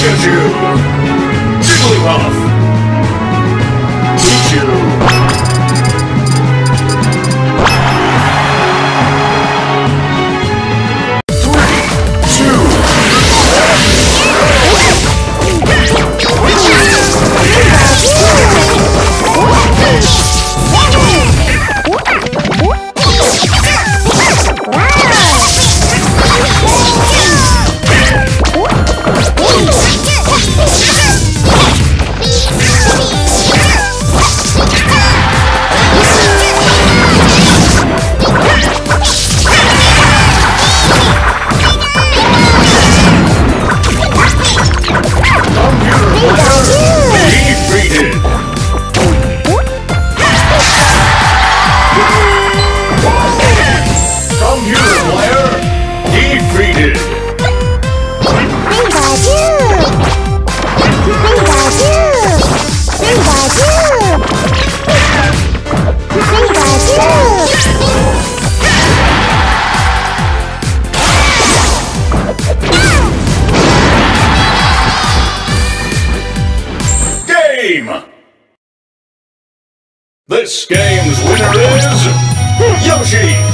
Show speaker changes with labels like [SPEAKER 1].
[SPEAKER 1] Pikachu! Jigglypuff! This game's winner is Yoshi!